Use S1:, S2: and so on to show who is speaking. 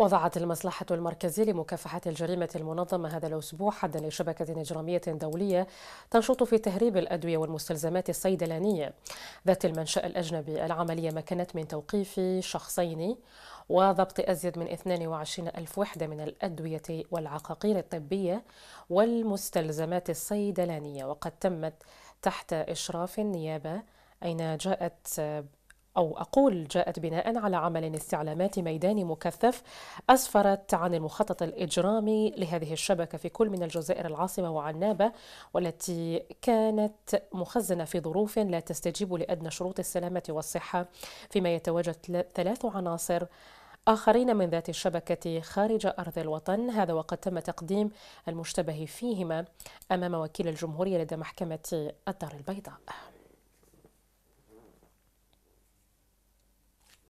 S1: وضعت المصلحة المركزية لمكافحة الجريمة المنظمة هذا الأسبوع حدا لشبكة إجرامية دولية تنشط في تهريب الأدوية والمستلزمات الصيدلانية. ذات المنشأ الأجنبي العملية مكنت من توقيف شخصين وضبط أزيد من 22 ألف وحدة من الأدوية والعقاقير الطبية والمستلزمات الصيدلانية. وقد تمت تحت إشراف النيابة أين جاءت أو أقول جاءت بناء على عمل استعلامات ميداني مكثف أسفرت عن المخطط الإجرامي لهذه الشبكة في كل من الجزائر العاصمة وعنابة والتي كانت مخزنة في ظروف لا تستجيب لأدنى شروط السلامة والصحة فيما يتواجد ثلاث عناصر. آخرين من ذات الشبكة خارج أرض الوطن هذا وقد تم تقديم المشتبه فيهما أمام وكيل الجمهورية لدى محكمة الدار البيضاء.